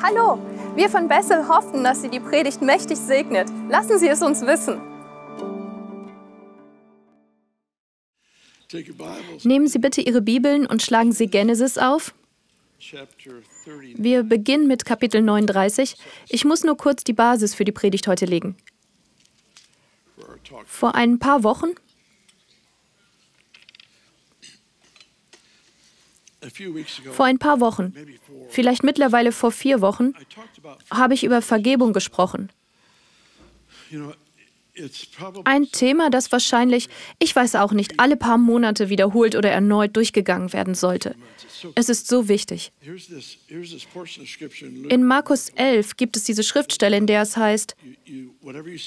Hallo, wir von Bessel hoffen, dass Sie die Predigt mächtig segnet. Lassen Sie es uns wissen. Nehmen Sie bitte Ihre Bibeln und schlagen Sie Genesis auf. Wir beginnen mit Kapitel 39. Ich muss nur kurz die Basis für die Predigt heute legen. Vor ein paar Wochen Vor ein paar Wochen, vielleicht mittlerweile vor vier Wochen, habe ich über Vergebung gesprochen. Ein Thema, das wahrscheinlich, ich weiß auch nicht, alle paar Monate wiederholt oder erneut durchgegangen werden sollte. Es ist so wichtig. In Markus 11 gibt es diese Schriftstelle, in der es heißt,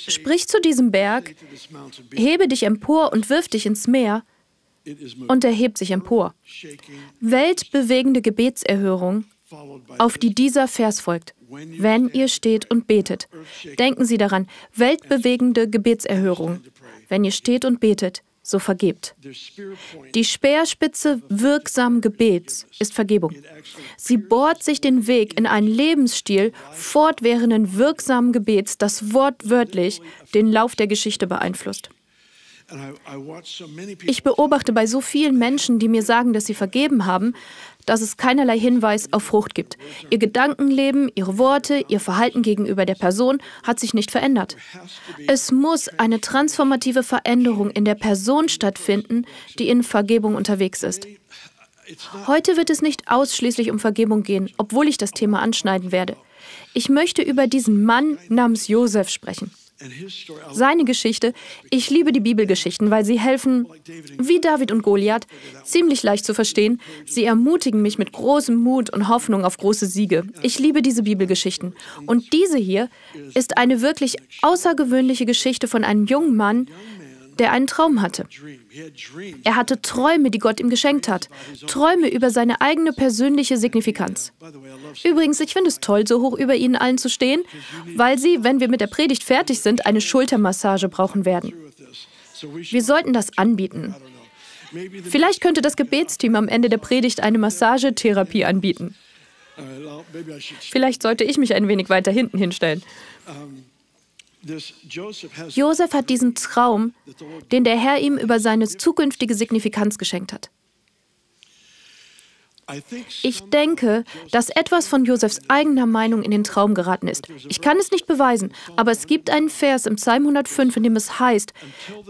sprich zu diesem Berg, hebe dich empor und wirf dich ins Meer, und er hebt sich empor. Weltbewegende Gebetserhörung, auf die dieser Vers folgt. Wenn ihr steht und betet. Denken Sie daran, weltbewegende Gebetserhörung. Wenn ihr steht und betet, so vergebt. Die Speerspitze wirksamen Gebets ist Vergebung. Sie bohrt sich den Weg in einen Lebensstil fortwährenden wirksamen Gebets, das wortwörtlich den Lauf der Geschichte beeinflusst. Ich beobachte bei so vielen Menschen, die mir sagen, dass sie vergeben haben, dass es keinerlei Hinweis auf Frucht gibt. Ihr Gedankenleben, ihre Worte, ihr Verhalten gegenüber der Person hat sich nicht verändert. Es muss eine transformative Veränderung in der Person stattfinden, die in Vergebung unterwegs ist. Heute wird es nicht ausschließlich um Vergebung gehen, obwohl ich das Thema anschneiden werde. Ich möchte über diesen Mann namens Josef sprechen. Seine Geschichte, ich liebe die Bibelgeschichten, weil sie helfen, wie David und Goliath, ziemlich leicht zu verstehen. Sie ermutigen mich mit großem Mut und Hoffnung auf große Siege. Ich liebe diese Bibelgeschichten. Und diese hier ist eine wirklich außergewöhnliche Geschichte von einem jungen Mann, der einen Traum hatte. Er hatte Träume, die Gott ihm geschenkt hat. Träume über seine eigene persönliche Signifikanz. Übrigens, ich finde es toll, so hoch über Ihnen allen zu stehen, weil Sie, wenn wir mit der Predigt fertig sind, eine Schultermassage brauchen werden. Wir sollten das anbieten. Vielleicht könnte das Gebetsteam am Ende der Predigt eine Massagetherapie anbieten. Vielleicht sollte ich mich ein wenig weiter hinten hinstellen. Josef hat diesen Traum, den der Herr ihm über seine zukünftige Signifikanz geschenkt hat. Ich denke, dass etwas von Josefs eigener Meinung in den Traum geraten ist. Ich kann es nicht beweisen, aber es gibt einen Vers im Psalm 105, in dem es heißt,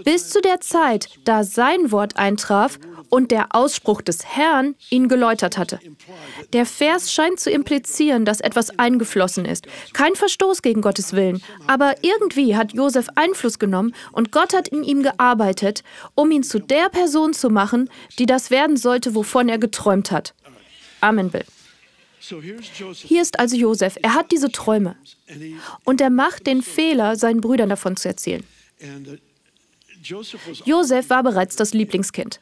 bis zu der Zeit, da sein Wort eintraf und der Ausspruch des Herrn ihn geläutert hatte. Der Vers scheint zu implizieren, dass etwas eingeflossen ist. Kein Verstoß gegen Gottes Willen, aber irgendwie hat Josef Einfluss genommen und Gott hat in ihm gearbeitet, um ihn zu der Person zu machen, die das werden sollte, wovon er geträumt hat. Amen, Bill. Hier ist also Josef. Er hat diese Träume. Und er macht den Fehler, seinen Brüdern davon zu erzählen. Josef war bereits das Lieblingskind.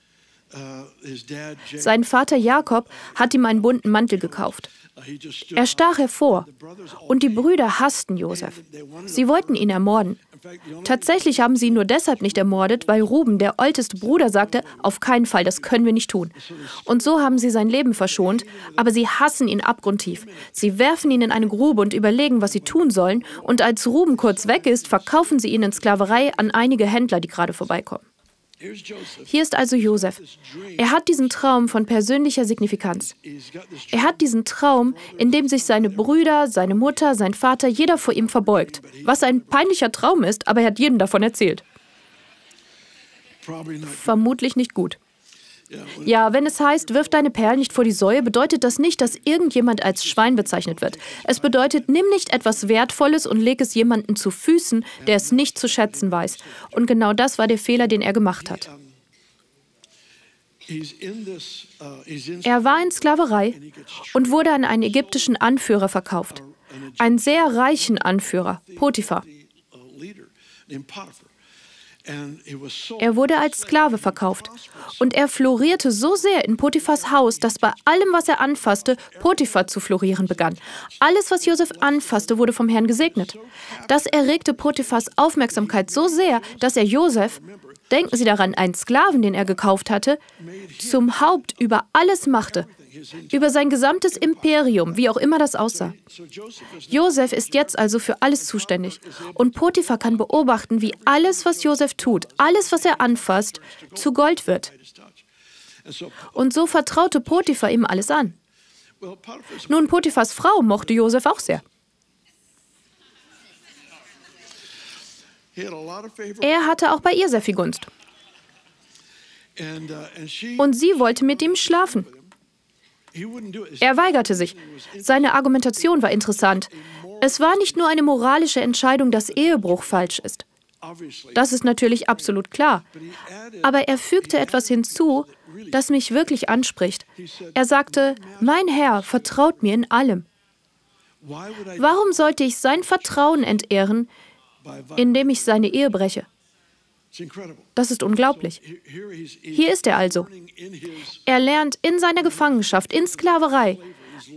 Sein Vater Jakob hat ihm einen bunten Mantel gekauft. Er stach hervor und die Brüder hassten Josef. Sie wollten ihn ermorden. Tatsächlich haben sie ihn nur deshalb nicht ermordet, weil Ruben, der älteste Bruder, sagte, auf keinen Fall, das können wir nicht tun. Und so haben sie sein Leben verschont, aber sie hassen ihn abgrundtief. Sie werfen ihn in eine Grube und überlegen, was sie tun sollen, und als Ruben kurz weg ist, verkaufen sie ihn in Sklaverei an einige Händler, die gerade vorbeikommen. Hier ist also Josef. Er hat diesen Traum von persönlicher Signifikanz. Er hat diesen Traum, in dem sich seine Brüder, seine Mutter, sein Vater, jeder vor ihm verbeugt. Was ein peinlicher Traum ist, aber er hat jedem davon erzählt. Vermutlich nicht gut. Ja, wenn es heißt, wirf deine Perlen nicht vor die Säue, bedeutet das nicht, dass irgendjemand als Schwein bezeichnet wird. Es bedeutet, nimm nicht etwas Wertvolles und leg es jemandem zu Füßen, der es nicht zu schätzen weiß. Und genau das war der Fehler, den er gemacht hat. Er war in Sklaverei und wurde an einen ägyptischen Anführer verkauft. Einen sehr reichen Anführer, Potiphar. Er wurde als Sklave verkauft und er florierte so sehr in Potiphars Haus, dass bei allem, was er anfasste, Potiphar zu florieren begann. Alles, was Josef anfasste, wurde vom Herrn gesegnet. Das erregte Potiphars Aufmerksamkeit so sehr, dass er Josef, denken Sie daran, einen Sklaven, den er gekauft hatte, zum Haupt über alles machte. Über sein gesamtes Imperium, wie auch immer das aussah. Josef ist jetzt also für alles zuständig. Und Potiphar kann beobachten, wie alles, was Josef tut, alles, was er anfasst, zu Gold wird. Und so vertraute Potiphar ihm alles an. Nun, Potiphars Frau mochte Josef auch sehr. Er hatte auch bei ihr sehr viel Gunst. Und sie wollte mit ihm schlafen. Er weigerte sich. Seine Argumentation war interessant. Es war nicht nur eine moralische Entscheidung, dass Ehebruch falsch ist. Das ist natürlich absolut klar. Aber er fügte etwas hinzu, das mich wirklich anspricht. Er sagte, mein Herr vertraut mir in allem. Warum sollte ich sein Vertrauen entehren, indem ich seine Ehe breche? Das ist unglaublich. Hier ist er also. Er lernt in seiner Gefangenschaft, in Sklaverei,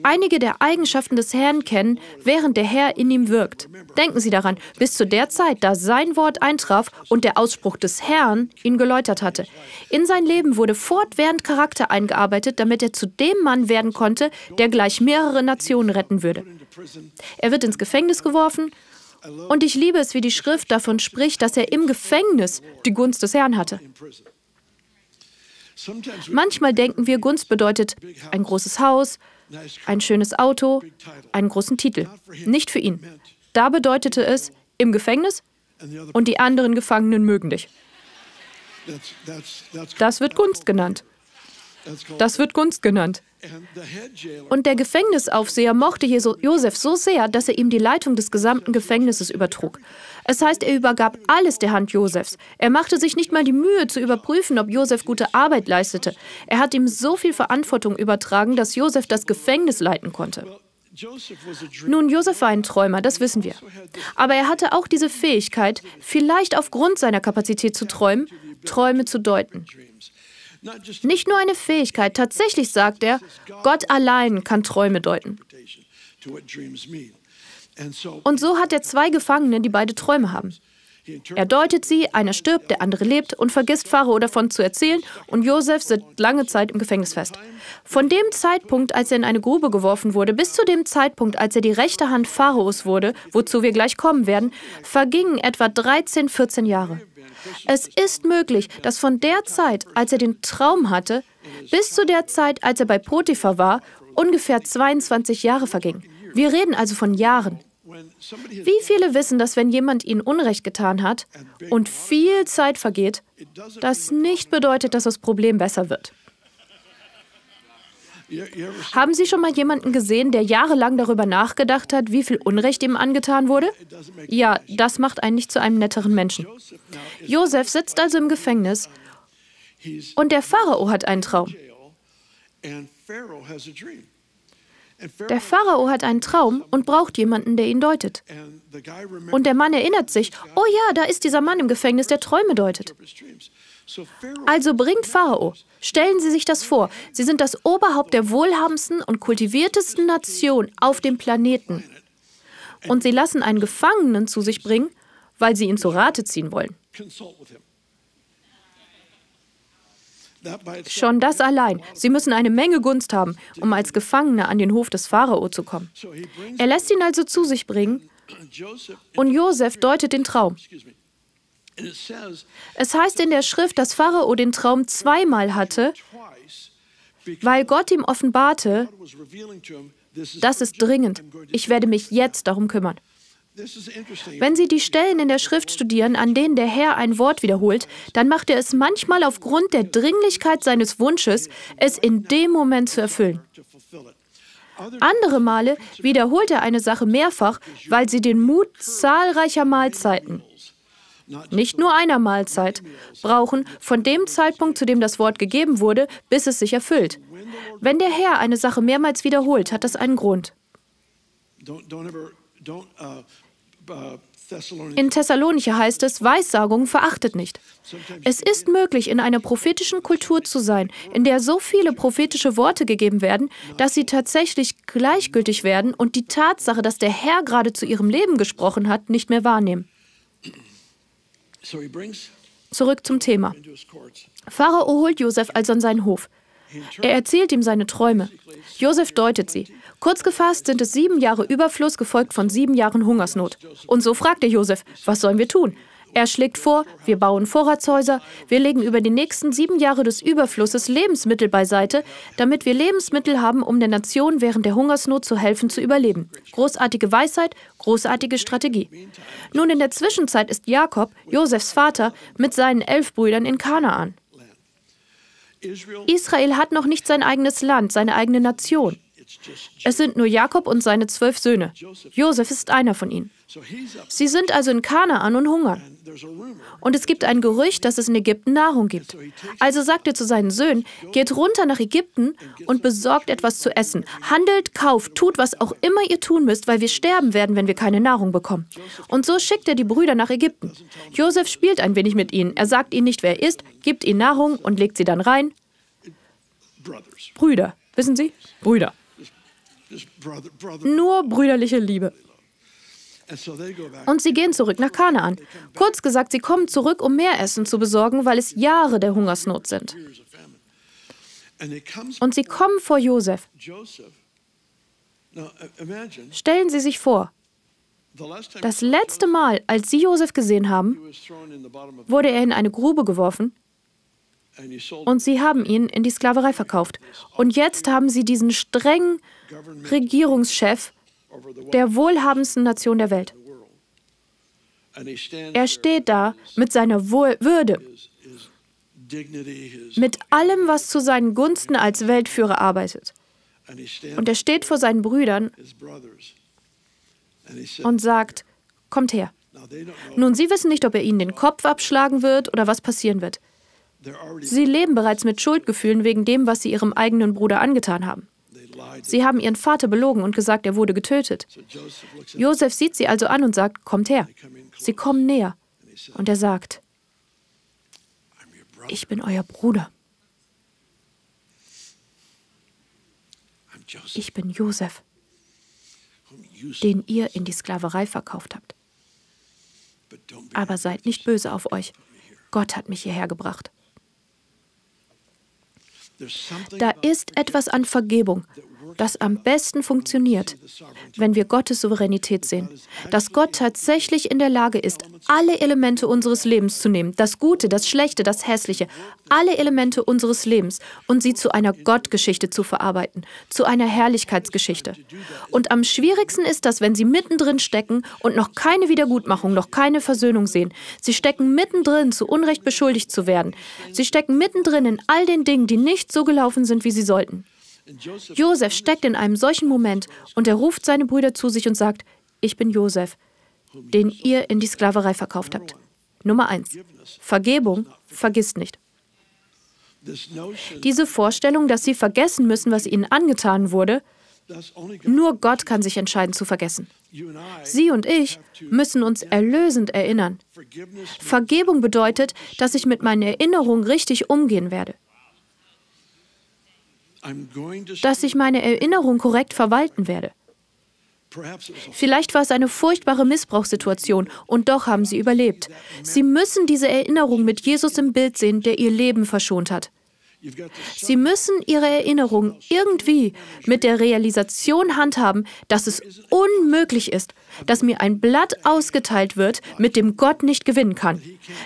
einige der Eigenschaften des Herrn kennen, während der Herr in ihm wirkt. Denken Sie daran, bis zu der Zeit, da sein Wort eintraf und der Ausspruch des Herrn ihn geläutert hatte. In sein Leben wurde fortwährend Charakter eingearbeitet, damit er zu dem Mann werden konnte, der gleich mehrere Nationen retten würde. Er wird ins Gefängnis geworfen und ich liebe es, wie die Schrift davon spricht, dass er im Gefängnis die Gunst des Herrn hatte. Manchmal denken wir, Gunst bedeutet ein großes Haus, ein schönes Auto, einen großen Titel. Nicht für ihn. Da bedeutete es im Gefängnis und die anderen Gefangenen mögen dich. Das wird Gunst genannt. Das wird Gunst genannt. Und der Gefängnisaufseher mochte Josef so sehr, dass er ihm die Leitung des gesamten Gefängnisses übertrug. Es heißt, er übergab alles der Hand Josefs. Er machte sich nicht mal die Mühe zu überprüfen, ob Josef gute Arbeit leistete. Er hat ihm so viel Verantwortung übertragen, dass Josef das Gefängnis leiten konnte. Nun, Josef war ein Träumer, das wissen wir. Aber er hatte auch diese Fähigkeit, vielleicht aufgrund seiner Kapazität zu träumen, Träume zu deuten. Nicht nur eine Fähigkeit, tatsächlich sagt er, Gott allein kann Träume deuten. Und so hat er zwei Gefangene, die beide Träume haben. Er deutet sie, einer stirbt, der andere lebt und vergisst Pharao davon zu erzählen und Josef sitzt lange Zeit im Gefängnis fest. Von dem Zeitpunkt, als er in eine Grube geworfen wurde, bis zu dem Zeitpunkt, als er die rechte Hand Pharaos wurde, wozu wir gleich kommen werden, vergingen etwa 13, 14 Jahre. Es ist möglich, dass von der Zeit, als er den Traum hatte, bis zu der Zeit, als er bei Potiphar war, ungefähr 22 Jahre vergingen. Wir reden also von Jahren. Wie viele wissen, dass wenn jemand ihnen Unrecht getan hat und viel Zeit vergeht, das nicht bedeutet, dass das Problem besser wird? Haben Sie schon mal jemanden gesehen, der jahrelang darüber nachgedacht hat, wie viel Unrecht ihm angetan wurde? Ja, das macht einen nicht zu einem netteren Menschen. Josef sitzt also im Gefängnis und der Pharao hat einen Traum. Der Pharao hat einen Traum und braucht jemanden, der ihn deutet. Und der Mann erinnert sich, oh ja, da ist dieser Mann im Gefängnis, der Träume deutet. Also bringt Pharao. Stellen Sie sich das vor. Sie sind das Oberhaupt der wohlhabendsten und kultiviertesten Nation auf dem Planeten. Und Sie lassen einen Gefangenen zu sich bringen, weil Sie ihn zu Rate ziehen wollen. Schon das allein. Sie müssen eine Menge Gunst haben, um als Gefangener an den Hof des Pharao zu kommen. Er lässt ihn also zu sich bringen und Josef deutet den Traum. Es heißt in der Schrift, dass Pharao den Traum zweimal hatte, weil Gott ihm offenbarte, das ist dringend, ich werde mich jetzt darum kümmern. Wenn Sie die Stellen in der Schrift studieren, an denen der Herr ein Wort wiederholt, dann macht er es manchmal aufgrund der Dringlichkeit seines Wunsches, es in dem Moment zu erfüllen. Andere Male wiederholt er eine Sache mehrfach, weil sie den Mut zahlreicher Mahlzeiten, nicht nur einer Mahlzeit, brauchen von dem Zeitpunkt, zu dem das Wort gegeben wurde, bis es sich erfüllt. Wenn der Herr eine Sache mehrmals wiederholt, hat das einen Grund. In Thessalonicher heißt es, Weissagung verachtet nicht. Es ist möglich, in einer prophetischen Kultur zu sein, in der so viele prophetische Worte gegeben werden, dass sie tatsächlich gleichgültig werden und die Tatsache, dass der Herr gerade zu ihrem Leben gesprochen hat, nicht mehr wahrnehmen. Zurück zum Thema. Pharao holt Josef also an seinen Hof. Er erzählt ihm seine Träume. Josef deutet sie. Kurz gefasst sind es sieben Jahre Überfluss, gefolgt von sieben Jahren Hungersnot. Und so fragt er Josef, was sollen wir tun? Er schlägt vor, wir bauen Vorratshäuser, wir legen über die nächsten sieben Jahre des Überflusses Lebensmittel beiseite, damit wir Lebensmittel haben, um der Nation während der Hungersnot zu helfen zu überleben. Großartige Weisheit, großartige Strategie. Nun in der Zwischenzeit ist Jakob, Josefs Vater, mit seinen elf Brüdern in Kanaan. Israel hat noch nicht sein eigenes Land, seine eigene Nation. Es sind nur Jakob und seine zwölf Söhne. Josef ist einer von ihnen. Sie sind also in Kanaan und hungern. Und es gibt ein Gerücht, dass es in Ägypten Nahrung gibt. Also sagt er zu seinen Söhnen, geht runter nach Ägypten und besorgt etwas zu essen. Handelt, kauft, tut, was auch immer ihr tun müsst, weil wir sterben werden, wenn wir keine Nahrung bekommen. Und so schickt er die Brüder nach Ägypten. Josef spielt ein wenig mit ihnen. Er sagt ihnen nicht, wer er ist, gibt ihnen Nahrung und legt sie dann rein. Brüder, wissen Sie? Brüder. Nur brüderliche Liebe. Und sie gehen zurück nach Kanaan. Kurz gesagt, sie kommen zurück, um mehr Essen zu besorgen, weil es Jahre der Hungersnot sind. Und sie kommen vor Josef. Stellen Sie sich vor, das letzte Mal, als Sie Josef gesehen haben, wurde er in eine Grube geworfen und Sie haben ihn in die Sklaverei verkauft. Und jetzt haben Sie diesen strengen Regierungschef der wohlhabendsten Nation der Welt. Er steht da mit seiner Würde, mit allem, was zu seinen Gunsten als Weltführer arbeitet. Und er steht vor seinen Brüdern und sagt, kommt her. Nun, sie wissen nicht, ob er ihnen den Kopf abschlagen wird oder was passieren wird. Sie leben bereits mit Schuldgefühlen wegen dem, was sie ihrem eigenen Bruder angetan haben. Sie haben ihren Vater belogen und gesagt, er wurde getötet. Josef sieht sie also an und sagt, kommt her. Sie kommen näher. Und er sagt, ich bin euer Bruder. Ich bin Josef, den ihr in die Sklaverei verkauft habt. Aber seid nicht böse auf euch. Gott hat mich hierher gebracht. Da ist etwas an Vergebung, das am besten funktioniert, wenn wir Gottes Souveränität sehen. Dass Gott tatsächlich in der Lage ist, alle Elemente unseres Lebens zu nehmen, das Gute, das Schlechte, das Hässliche, alle Elemente unseres Lebens und sie zu einer Gottgeschichte zu verarbeiten, zu einer Herrlichkeitsgeschichte. Und am schwierigsten ist das, wenn sie mittendrin stecken und noch keine Wiedergutmachung, noch keine Versöhnung sehen. Sie stecken mittendrin, zu Unrecht beschuldigt zu werden. Sie stecken mittendrin in all den Dingen, die nicht so gelaufen sind, wie sie sollten. Josef steckt in einem solchen Moment und er ruft seine Brüder zu sich und sagt, ich bin Josef, den ihr in die Sklaverei verkauft habt. Nummer eins. Vergebung vergisst nicht. Diese Vorstellung, dass sie vergessen müssen, was ihnen angetan wurde, nur Gott kann sich entscheiden zu vergessen. Sie und ich müssen uns erlösend erinnern. Vergebung bedeutet, dass ich mit meinen Erinnerungen richtig umgehen werde dass ich meine Erinnerung korrekt verwalten werde. Vielleicht war es eine furchtbare Missbrauchssituation und doch haben sie überlebt. Sie müssen diese Erinnerung mit Jesus im Bild sehen, der ihr Leben verschont hat. Sie müssen ihre Erinnerung irgendwie mit der Realisation handhaben, dass es unmöglich ist, dass mir ein Blatt ausgeteilt wird, mit dem Gott nicht gewinnen kann,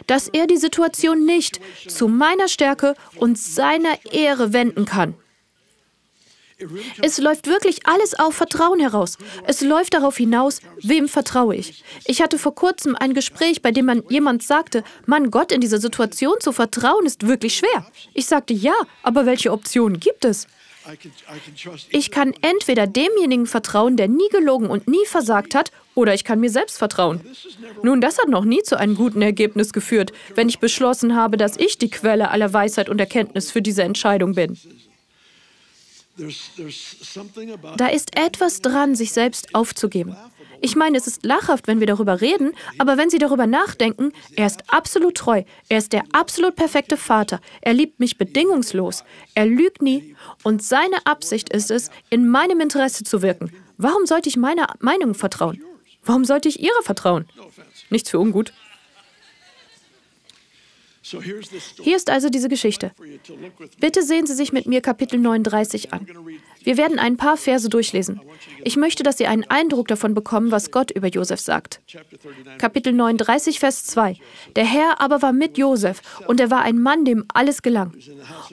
dass er die Situation nicht zu meiner Stärke und seiner Ehre wenden kann. Es läuft wirklich alles auf Vertrauen heraus. Es läuft darauf hinaus, wem vertraue ich. Ich hatte vor kurzem ein Gespräch, bei dem man jemand sagte, Mann, Gott in dieser Situation zu vertrauen ist wirklich schwer. Ich sagte ja, aber welche Optionen gibt es? Ich kann entweder demjenigen vertrauen, der nie gelogen und nie versagt hat, oder ich kann mir selbst vertrauen. Nun, das hat noch nie zu einem guten Ergebnis geführt, wenn ich beschlossen habe, dass ich die Quelle aller Weisheit und Erkenntnis für diese Entscheidung bin. Da ist etwas dran, sich selbst aufzugeben. Ich meine, es ist lachhaft, wenn wir darüber reden, aber wenn Sie darüber nachdenken, er ist absolut treu. Er ist der absolut perfekte Vater. Er liebt mich bedingungslos. Er lügt nie. Und seine Absicht ist es, in meinem Interesse zu wirken. Warum sollte ich meiner Meinung vertrauen? Warum sollte ich Ihrer vertrauen? Nichts für ungut. Hier ist also diese Geschichte. Bitte sehen Sie sich mit mir Kapitel 39 an. Wir werden ein paar Verse durchlesen. Ich möchte, dass Sie einen Eindruck davon bekommen, was Gott über Josef sagt. Kapitel 39, Vers 2. Der Herr aber war mit Josef, und er war ein Mann, dem alles gelang.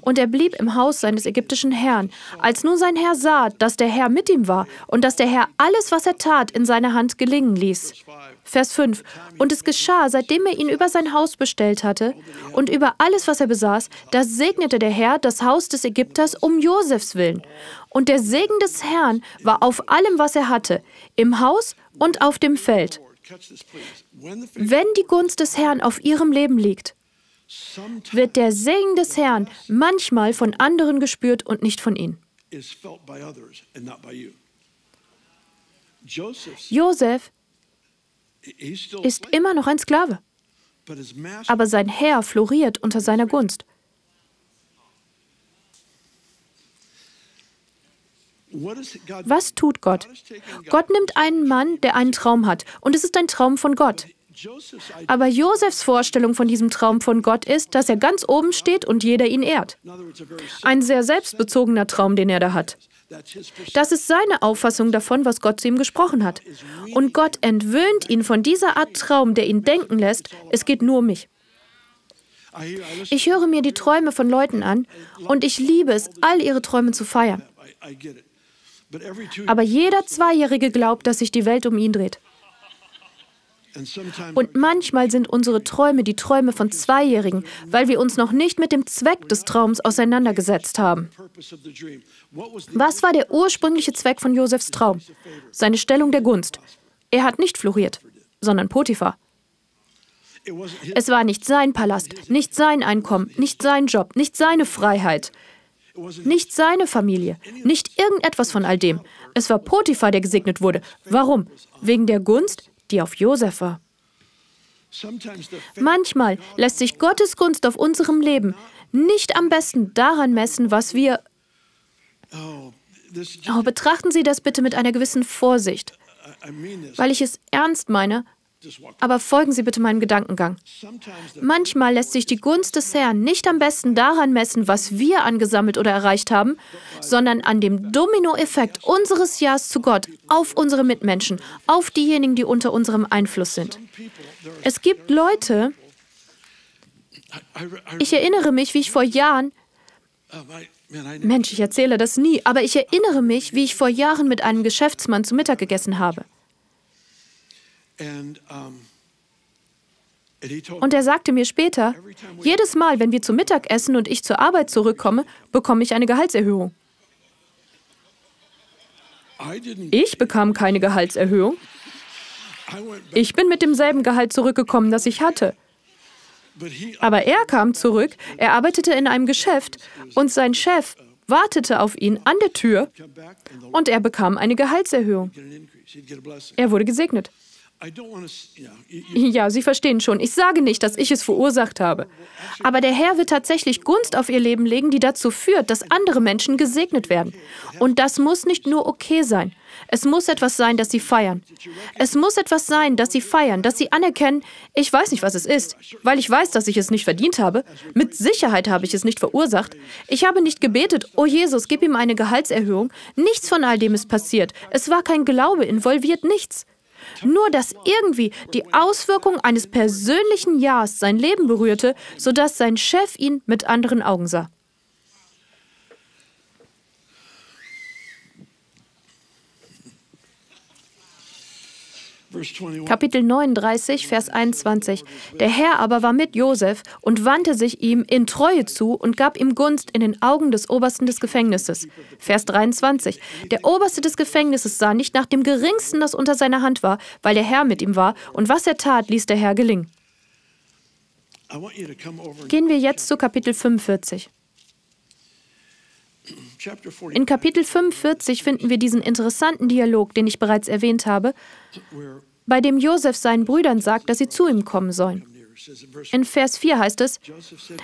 Und er blieb im Haus seines ägyptischen Herrn. Als nun sein Herr sah, dass der Herr mit ihm war und dass der Herr alles, was er tat, in seiner Hand gelingen ließ. Vers 5. Und es geschah, seitdem er ihn über sein Haus bestellt hatte und über alles, was er besaß, da segnete der Herr das Haus des Ägypters um Josefs willen. Und der Segen des Herrn war auf allem, was er hatte, im Haus und auf dem Feld. Wenn die Gunst des Herrn auf ihrem Leben liegt, wird der Segen des Herrn manchmal von anderen gespürt und nicht von ihnen. Josef ist immer noch ein Sklave, aber sein Herr floriert unter seiner Gunst. Was tut Gott? Gott nimmt einen Mann, der einen Traum hat, und es ist ein Traum von Gott. Aber Josefs Vorstellung von diesem Traum von Gott ist, dass er ganz oben steht und jeder ihn ehrt. Ein sehr selbstbezogener Traum, den er da hat. Das ist seine Auffassung davon, was Gott zu ihm gesprochen hat. Und Gott entwöhnt ihn von dieser Art Traum, der ihn denken lässt, es geht nur um mich. Ich höre mir die Träume von Leuten an und ich liebe es, all ihre Träume zu feiern. Aber jeder Zweijährige glaubt, dass sich die Welt um ihn dreht. Und manchmal sind unsere Träume die Träume von Zweijährigen, weil wir uns noch nicht mit dem Zweck des Traums auseinandergesetzt haben. Was war der ursprüngliche Zweck von Josefs Traum? Seine Stellung der Gunst. Er hat nicht floriert, sondern Potiphar. Es war nicht sein Palast, nicht sein Einkommen, nicht sein Job, nicht seine Freiheit. Nicht seine Familie, nicht irgendetwas von all dem. Es war Potiphar, der gesegnet wurde. Warum? Wegen der Gunst, die auf Josef war. Manchmal lässt sich Gottes Gunst auf unserem Leben nicht am besten daran messen, was wir... Oh, betrachten Sie das bitte mit einer gewissen Vorsicht, weil ich es ernst meine, aber folgen Sie bitte meinem Gedankengang. Manchmal lässt sich die Gunst des Herrn nicht am besten daran messen, was wir angesammelt oder erreicht haben, sondern an dem Dominoeffekt unseres Ja's zu Gott auf unsere Mitmenschen, auf diejenigen, die unter unserem Einfluss sind. Es gibt Leute, ich erinnere mich, wie ich vor Jahren Mensch, ich erzähle das nie, aber ich erinnere mich, wie ich vor Jahren mit einem Geschäftsmann zu Mittag gegessen habe. Und er sagte mir später, jedes Mal, wenn wir zu Mittag essen und ich zur Arbeit zurückkomme, bekomme ich eine Gehaltserhöhung. Ich bekam keine Gehaltserhöhung. Ich bin mit demselben Gehalt zurückgekommen, das ich hatte. Aber er kam zurück, er arbeitete in einem Geschäft und sein Chef wartete auf ihn an der Tür und er bekam eine Gehaltserhöhung. Er wurde gesegnet. Ja, Sie verstehen schon. Ich sage nicht, dass ich es verursacht habe. Aber der Herr wird tatsächlich Gunst auf ihr Leben legen, die dazu führt, dass andere Menschen gesegnet werden. Und das muss nicht nur okay sein. Es muss etwas sein, das sie feiern. Es muss etwas sein, das sie feiern, dass sie anerkennen, ich weiß nicht, was es ist, weil ich weiß, dass ich es nicht verdient habe. Mit Sicherheit habe ich es nicht verursacht. Ich habe nicht gebetet, oh Jesus, gib ihm eine Gehaltserhöhung. Nichts von all dem ist passiert. Es war kein Glaube involviert, nichts. Nur, dass irgendwie die Auswirkung eines persönlichen Ja's sein Leben berührte, sodass sein Chef ihn mit anderen Augen sah. Kapitel 39, Vers 21. Der Herr aber war mit Josef und wandte sich ihm in Treue zu und gab ihm Gunst in den Augen des Obersten des Gefängnisses. Vers 23. Der Oberste des Gefängnisses sah nicht nach dem Geringsten, das unter seiner Hand war, weil der Herr mit ihm war, und was er tat, ließ der Herr gelingen. Gehen wir jetzt zu Kapitel 45. In Kapitel 45 finden wir diesen interessanten Dialog, den ich bereits erwähnt habe, bei dem Josef seinen Brüdern sagt, dass sie zu ihm kommen sollen. In Vers 4 heißt es,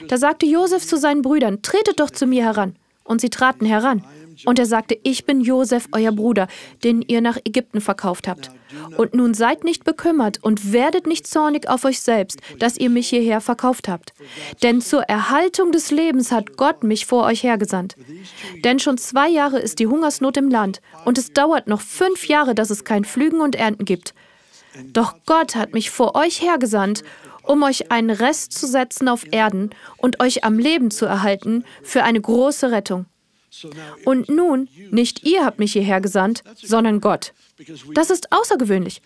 da sagte Josef zu seinen Brüdern, tretet doch zu mir heran. Und sie traten heran. Und er sagte, ich bin Josef, euer Bruder, den ihr nach Ägypten verkauft habt. Und nun seid nicht bekümmert und werdet nicht zornig auf euch selbst, dass ihr mich hierher verkauft habt. Denn zur Erhaltung des Lebens hat Gott mich vor euch hergesandt. Denn schon zwei Jahre ist die Hungersnot im Land und es dauert noch fünf Jahre, dass es kein Pflügen und Ernten gibt. Doch Gott hat mich vor euch hergesandt, um euch einen Rest zu setzen auf Erden und euch am Leben zu erhalten für eine große Rettung. Und nun, nicht ihr habt mich hierher gesandt, sondern Gott. Das ist außergewöhnlich.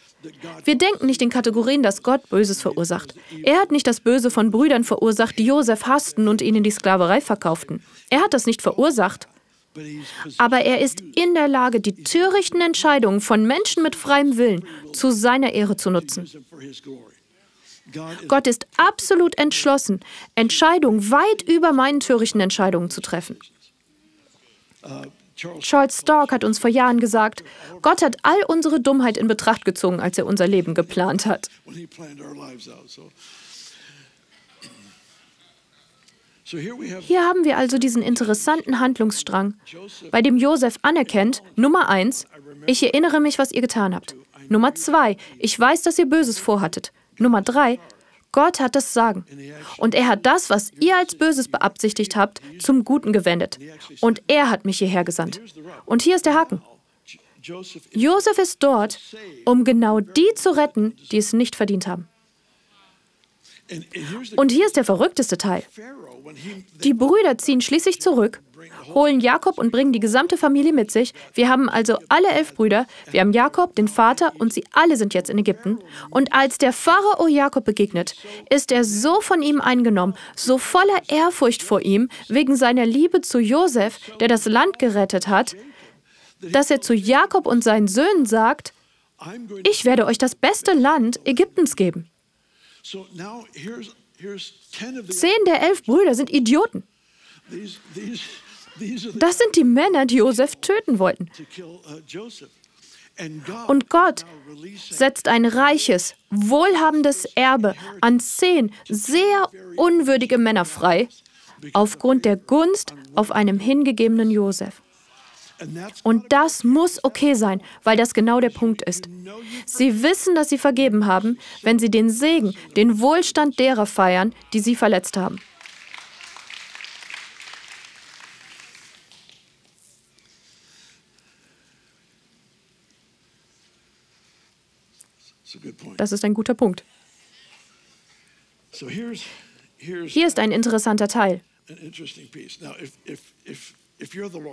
Wir denken nicht in Kategorien, dass Gott Böses verursacht. Er hat nicht das Böse von Brüdern verursacht, die Josef hassten und ihn in die Sklaverei verkauften. Er hat das nicht verursacht. Aber er ist in der Lage, die törichten Entscheidungen von Menschen mit freiem Willen zu seiner Ehre zu nutzen. Gott ist absolut entschlossen, Entscheidungen weit über meinen törichten Entscheidungen zu treffen. Charles Stark hat uns vor Jahren gesagt, Gott hat all unsere Dummheit in Betracht gezogen, als er unser Leben geplant hat. Hier haben wir also diesen interessanten Handlungsstrang, bei dem Josef anerkennt, Nummer eins, ich erinnere mich, was ihr getan habt. Nummer zwei, ich weiß, dass ihr Böses vorhattet. Nummer drei, Gott hat das Sagen. Und er hat das, was ihr als Böses beabsichtigt habt, zum Guten gewendet. Und er hat mich hierher gesandt. Und hier ist der Haken. Josef ist dort, um genau die zu retten, die es nicht verdient haben. Und hier ist der verrückteste Teil. Die Brüder ziehen schließlich zurück, holen Jakob und bringen die gesamte Familie mit sich. Wir haben also alle elf Brüder. Wir haben Jakob, den Vater, und sie alle sind jetzt in Ägypten. Und als der Pharao Jakob begegnet, ist er so von ihm eingenommen, so voller Ehrfurcht vor ihm, wegen seiner Liebe zu Josef, der das Land gerettet hat, dass er zu Jakob und seinen Söhnen sagt, ich werde euch das beste Land Ägyptens geben. Zehn der elf Brüder sind Idioten. Das sind die Männer, die Josef töten wollten. Und Gott setzt ein reiches, wohlhabendes Erbe an zehn sehr unwürdige Männer frei, aufgrund der Gunst auf einem hingegebenen Josef. Und das muss okay sein, weil das genau der Punkt ist. Sie wissen, dass sie vergeben haben, wenn sie den Segen, den Wohlstand derer feiern, die sie verletzt haben. Das ist ein guter Punkt. Hier ist ein interessanter Teil.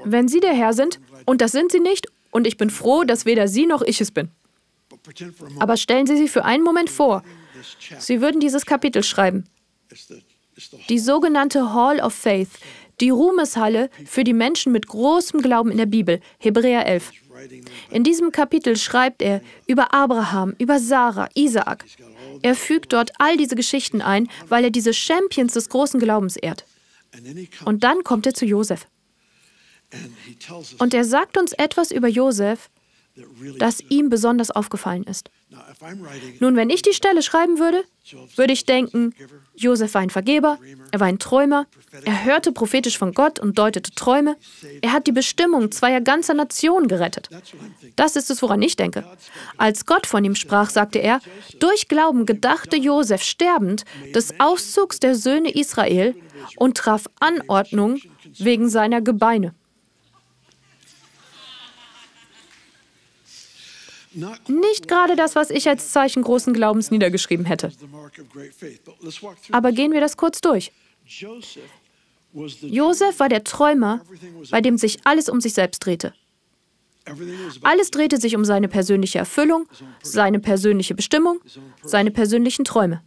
Wenn Sie der Herr sind, und das sind Sie nicht, und ich bin froh, dass weder Sie noch ich es bin. Aber stellen Sie sich für einen Moment vor, Sie würden dieses Kapitel schreiben. Die sogenannte Hall of Faith, die Ruhmeshalle für die Menschen mit großem Glauben in der Bibel, Hebräer 11. In diesem Kapitel schreibt er über Abraham, über Sarah, Isaak. Er fügt dort all diese Geschichten ein, weil er diese Champions des großen Glaubens ehrt. Und dann kommt er zu Josef. Und er sagt uns etwas über Josef, das ihm besonders aufgefallen ist. Nun, wenn ich die Stelle schreiben würde, würde ich denken, Josef war ein Vergeber, er war ein Träumer, er hörte prophetisch von Gott und deutete Träume, er hat die Bestimmung zweier ganzer Nationen gerettet. Das ist es, woran ich denke. Als Gott von ihm sprach, sagte er, durch Glauben gedachte Josef sterbend des Auszugs der Söhne Israel und traf Anordnung wegen seiner Gebeine. Nicht gerade das, was ich als Zeichen großen Glaubens niedergeschrieben hätte. Aber gehen wir das kurz durch. Josef war der Träumer, bei dem sich alles um sich selbst drehte. Alles drehte sich um seine persönliche Erfüllung, seine persönliche Bestimmung, seine persönlichen Träume.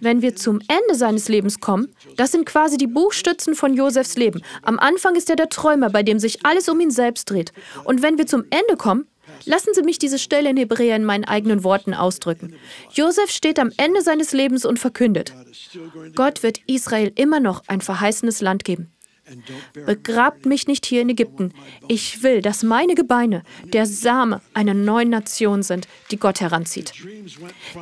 Wenn wir zum Ende seines Lebens kommen, das sind quasi die Buchstützen von Josefs Leben. Am Anfang ist er der Träumer, bei dem sich alles um ihn selbst dreht. Und wenn wir zum Ende kommen, lassen Sie mich diese Stelle in Hebräer in meinen eigenen Worten ausdrücken. Josef steht am Ende seines Lebens und verkündet, Gott wird Israel immer noch ein verheißenes Land geben. Begrabt mich nicht hier in Ägypten. Ich will, dass meine Gebeine der Same einer neuen Nation sind, die Gott heranzieht.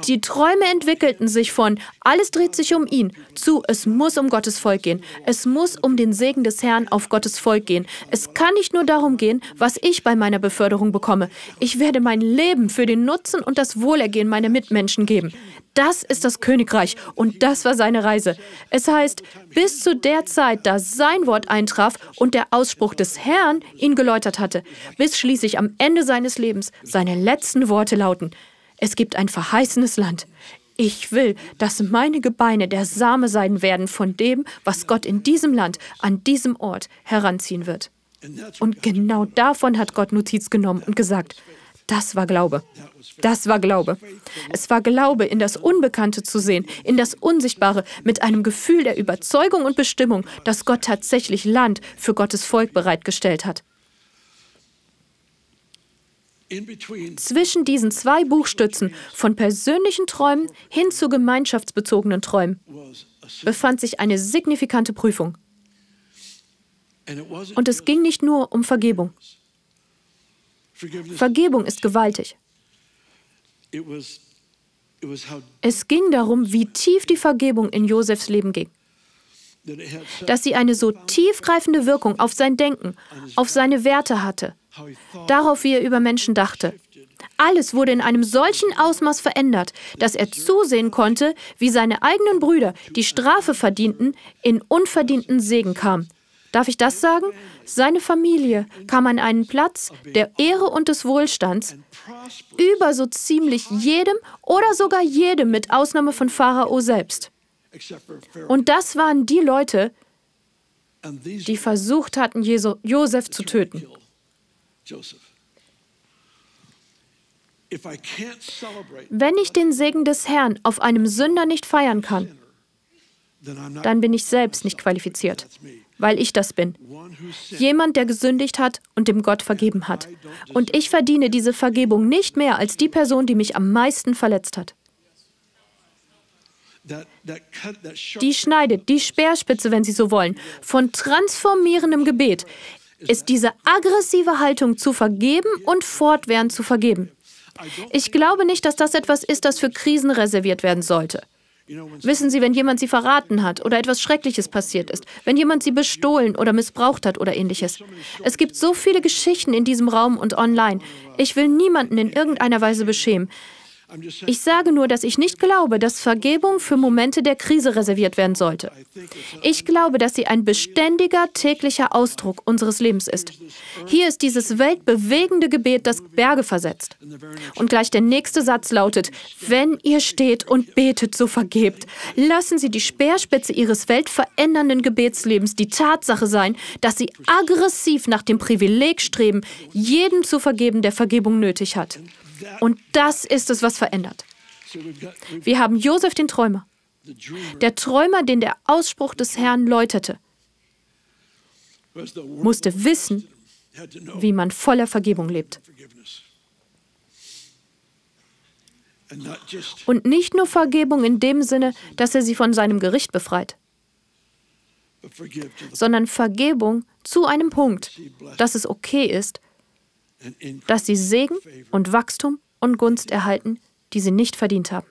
Die Träume entwickelten sich von alles dreht sich um ihn zu es muss um Gottes Volk gehen. Es muss um den Segen des Herrn auf Gottes Volk gehen. Es kann nicht nur darum gehen, was ich bei meiner Beförderung bekomme. Ich werde mein Leben für den Nutzen und das Wohlergehen meiner Mitmenschen geben. Das ist das Königreich und das war seine Reise. Es heißt, bis zu der Zeit, da sein Wort eintraf und der Ausspruch des Herrn ihn geläutert hatte, bis schließlich am Ende seines Lebens seine letzten Worte lauten, es gibt ein verheißenes Land. Ich will, dass meine Gebeine der Same sein werden von dem, was Gott in diesem Land, an diesem Ort heranziehen wird. Und genau davon hat Gott Notiz genommen und gesagt, das war Glaube. Das war Glaube. Es war Glaube, in das Unbekannte zu sehen, in das Unsichtbare, mit einem Gefühl der Überzeugung und Bestimmung, dass Gott tatsächlich Land für Gottes Volk bereitgestellt hat. Zwischen diesen zwei Buchstützen, von persönlichen Träumen hin zu gemeinschaftsbezogenen Träumen, befand sich eine signifikante Prüfung. Und es ging nicht nur um Vergebung. Vergebung ist gewaltig. Es ging darum, wie tief die Vergebung in Josefs Leben ging. Dass sie eine so tiefgreifende Wirkung auf sein Denken, auf seine Werte hatte, darauf, wie er über Menschen dachte. Alles wurde in einem solchen Ausmaß verändert, dass er zusehen konnte, wie seine eigenen Brüder, die Strafe verdienten, in unverdienten Segen kamen. Darf ich das sagen? Seine Familie kam an einen Platz der Ehre und des Wohlstands über so ziemlich jedem oder sogar jedem mit Ausnahme von Pharao selbst. Und das waren die Leute, die versucht hatten, Josef zu töten. Wenn ich den Segen des Herrn auf einem Sünder nicht feiern kann, dann bin ich selbst nicht qualifiziert weil ich das bin. Jemand, der gesündigt hat und dem Gott vergeben hat. Und ich verdiene diese Vergebung nicht mehr als die Person, die mich am meisten verletzt hat. Die schneidet, die Speerspitze, wenn Sie so wollen, von transformierendem Gebet ist diese aggressive Haltung zu vergeben und fortwährend zu vergeben. Ich glaube nicht, dass das etwas ist, das für Krisen reserviert werden sollte. Wissen Sie, wenn jemand Sie verraten hat oder etwas Schreckliches passiert ist, wenn jemand Sie bestohlen oder missbraucht hat oder ähnliches. Es gibt so viele Geschichten in diesem Raum und online. Ich will niemanden in irgendeiner Weise beschämen. Ich sage nur, dass ich nicht glaube, dass Vergebung für Momente der Krise reserviert werden sollte. Ich glaube, dass sie ein beständiger täglicher Ausdruck unseres Lebens ist. Hier ist dieses weltbewegende Gebet, das Berge versetzt. Und gleich der nächste Satz lautet, wenn ihr steht und betet, so vergebt. Lassen Sie die Speerspitze Ihres weltverändernden Gebetslebens die Tatsache sein, dass Sie aggressiv nach dem Privileg streben, jedem zu vergeben, der Vergebung nötig hat. Und das ist es, was verändert. Wir haben Josef den Träumer. Der Träumer, den der Ausspruch des Herrn läutete, musste wissen, wie man voller Vergebung lebt. Und nicht nur Vergebung in dem Sinne, dass er sie von seinem Gericht befreit, sondern Vergebung zu einem Punkt, dass es okay ist, dass sie Segen und Wachstum und Gunst erhalten, die sie nicht verdient haben.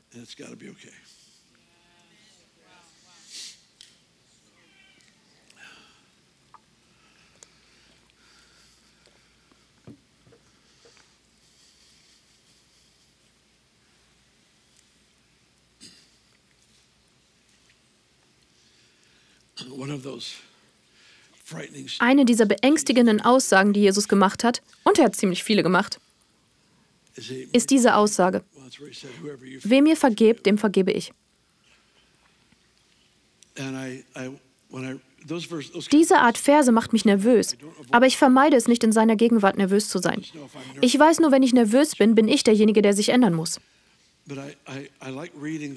One of those eine dieser beängstigenden Aussagen, die Jesus gemacht hat, und er hat ziemlich viele gemacht, ist diese Aussage. Wem ihr vergebt, dem vergebe ich. Diese Art Verse macht mich nervös, aber ich vermeide es nicht, in seiner Gegenwart nervös zu sein. Ich weiß nur, wenn ich nervös bin, bin ich derjenige, der sich ändern muss.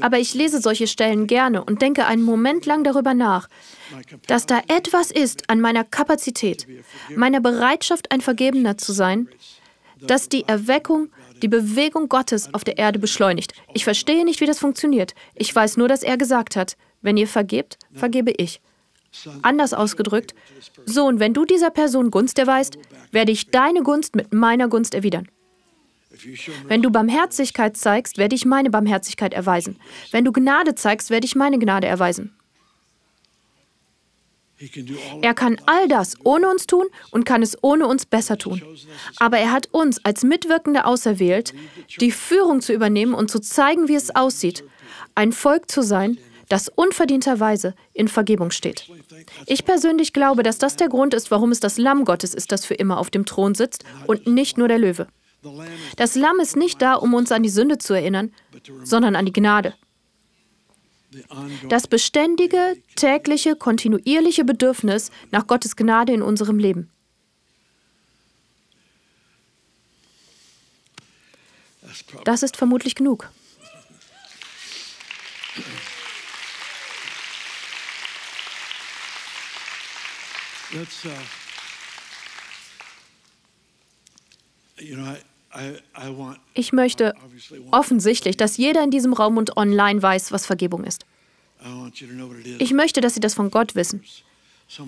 Aber ich lese solche Stellen gerne und denke einen Moment lang darüber nach, dass da etwas ist an meiner Kapazität, meiner Bereitschaft, ein Vergebener zu sein, das die Erweckung, die Bewegung Gottes auf der Erde beschleunigt. Ich verstehe nicht, wie das funktioniert. Ich weiß nur, dass er gesagt hat, wenn ihr vergebt, vergebe ich. Anders ausgedrückt, Sohn, wenn du dieser Person Gunst erweist, werde ich deine Gunst mit meiner Gunst erwidern. Wenn du Barmherzigkeit zeigst, werde ich meine Barmherzigkeit erweisen. Wenn du Gnade zeigst, werde ich meine Gnade erweisen. Er kann all das ohne uns tun und kann es ohne uns besser tun. Aber er hat uns als Mitwirkende auserwählt, die Führung zu übernehmen und zu zeigen, wie es aussieht, ein Volk zu sein, das unverdienterweise in Vergebung steht. Ich persönlich glaube, dass das der Grund ist, warum es das Lamm Gottes ist, das für immer auf dem Thron sitzt und nicht nur der Löwe. Das Lamm ist nicht da, um uns an die Sünde zu erinnern, sondern an die Gnade. Das beständige, tägliche, kontinuierliche Bedürfnis nach Gottes Gnade in unserem Leben. Das ist vermutlich genug. Let's, uh, ich möchte offensichtlich, dass jeder in diesem Raum und online weiß, was Vergebung ist. Ich möchte, dass Sie das von Gott wissen.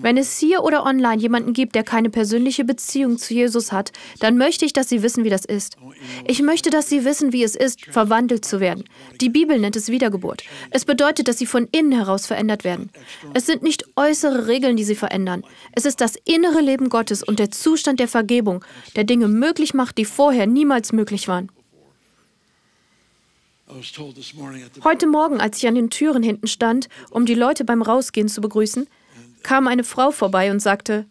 Wenn es hier oder online jemanden gibt, der keine persönliche Beziehung zu Jesus hat, dann möchte ich, dass Sie wissen, wie das ist. Ich möchte, dass Sie wissen, wie es ist, verwandelt zu werden. Die Bibel nennt es Wiedergeburt. Es bedeutet, dass Sie von innen heraus verändert werden. Es sind nicht äußere Regeln, die Sie verändern. Es ist das innere Leben Gottes und der Zustand der Vergebung, der Dinge möglich macht, die vorher niemals möglich waren. Heute Morgen, als ich an den Türen hinten stand, um die Leute beim Rausgehen zu begrüßen, kam eine Frau vorbei und sagte,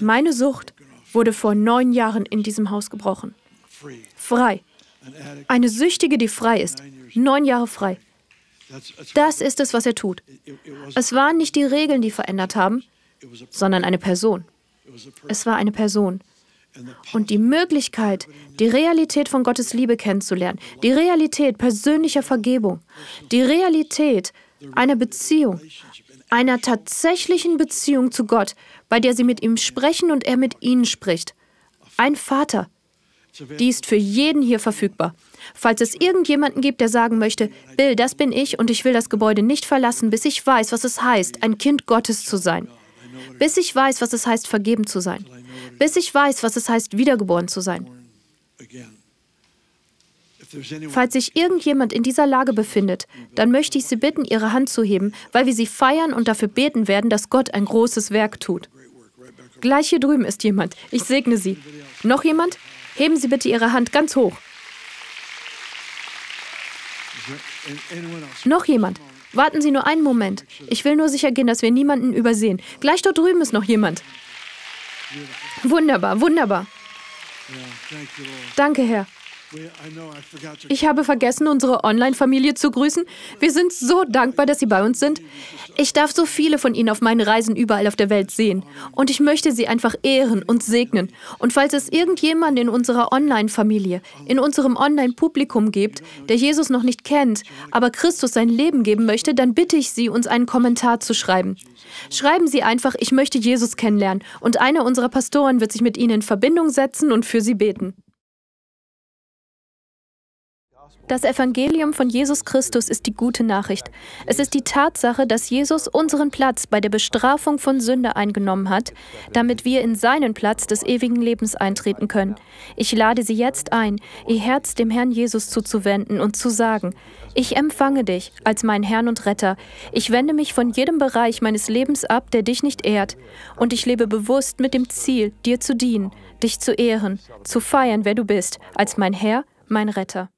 meine Sucht wurde vor neun Jahren in diesem Haus gebrochen. Frei. Eine Süchtige, die frei ist. Neun Jahre frei. Das ist es, was er tut. Es waren nicht die Regeln, die verändert haben, sondern eine Person. Es war eine Person. Und die Möglichkeit, die Realität von Gottes Liebe kennenzulernen, die Realität persönlicher Vergebung, die Realität einer Beziehung, einer tatsächlichen Beziehung zu Gott, bei der sie mit ihm sprechen und er mit ihnen spricht. Ein Vater. Die ist für jeden hier verfügbar. Falls es irgendjemanden gibt, der sagen möchte, Bill, das bin ich und ich will das Gebäude nicht verlassen, bis ich weiß, was es heißt, ein Kind Gottes zu sein. Bis ich weiß, was es heißt, vergeben zu sein. Bis ich weiß, was es heißt, wiedergeboren zu sein. Falls sich irgendjemand in dieser Lage befindet, dann möchte ich Sie bitten, Ihre Hand zu heben, weil wir Sie feiern und dafür beten werden, dass Gott ein großes Werk tut. Gleich hier drüben ist jemand. Ich segne Sie. Noch jemand? Heben Sie bitte Ihre Hand ganz hoch. Noch jemand? Warten Sie nur einen Moment. Ich will nur sicher gehen, dass wir niemanden übersehen. Gleich dort drüben ist noch jemand. Wunderbar, wunderbar. Danke, Herr. Ich habe vergessen, unsere Online-Familie zu grüßen. Wir sind so dankbar, dass Sie bei uns sind. Ich darf so viele von Ihnen auf meinen Reisen überall auf der Welt sehen. Und ich möchte Sie einfach ehren und segnen. Und falls es irgendjemanden in unserer Online-Familie, in unserem Online-Publikum gibt, der Jesus noch nicht kennt, aber Christus sein Leben geben möchte, dann bitte ich Sie, uns einen Kommentar zu schreiben. Schreiben Sie einfach, ich möchte Jesus kennenlernen. Und einer unserer Pastoren wird sich mit Ihnen in Verbindung setzen und für Sie beten. Das Evangelium von Jesus Christus ist die gute Nachricht. Es ist die Tatsache, dass Jesus unseren Platz bei der Bestrafung von Sünde eingenommen hat, damit wir in seinen Platz des ewigen Lebens eintreten können. Ich lade Sie jetzt ein, Ihr Herz dem Herrn Jesus zuzuwenden und zu sagen, ich empfange dich als mein Herrn und Retter. Ich wende mich von jedem Bereich meines Lebens ab, der dich nicht ehrt, und ich lebe bewusst mit dem Ziel, dir zu dienen, dich zu ehren, zu feiern, wer du bist, als mein Herr, mein Retter.